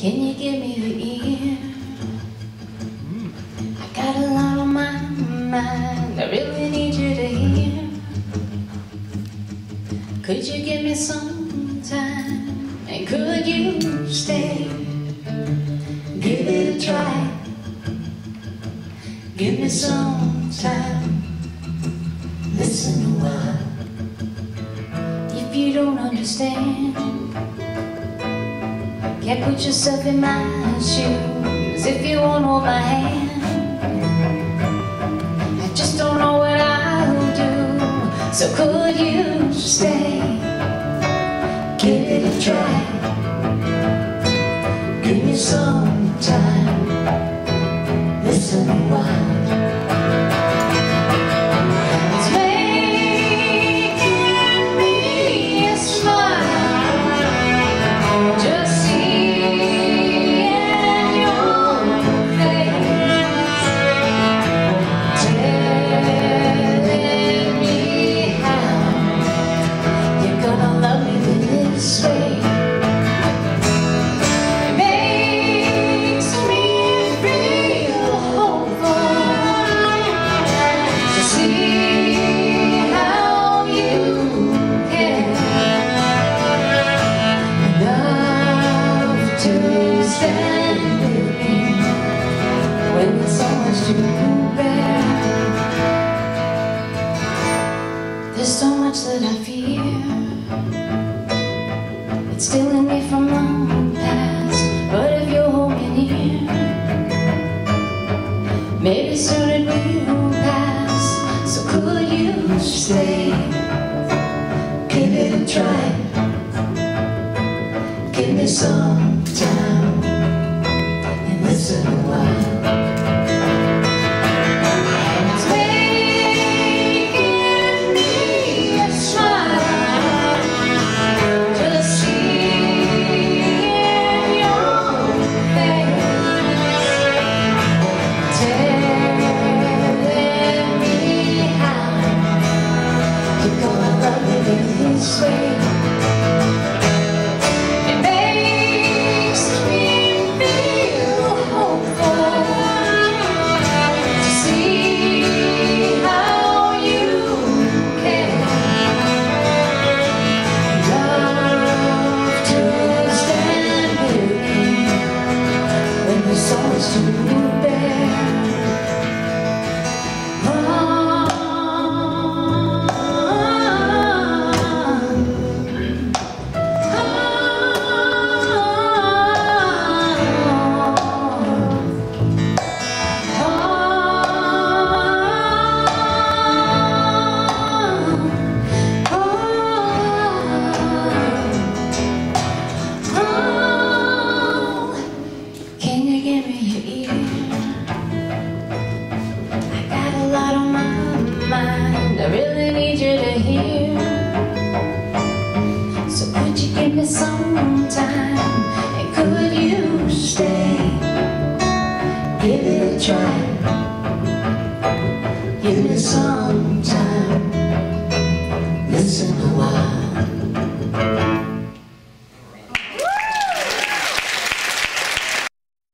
Can you give me the ear? I got a lot on my mind. I really need you to hear. Could you give me some time? And could you stay? Give it a try. Give me some time. Listen a while. If you don't understand, can't put yourself in my shoes. If you won't hold my hand, I just don't know what I'll do. So could you stay? Give it a try. Give me some time. Listen while. Stand with me when there's so much to bear. There's so much that I fear. It's still in me from long past. But if you hold me near, maybe soon it will pass. So could you stay? Give it a try. Give me some could you give me some time? And could you stay? Give it a try. Give me some time. Listen a while.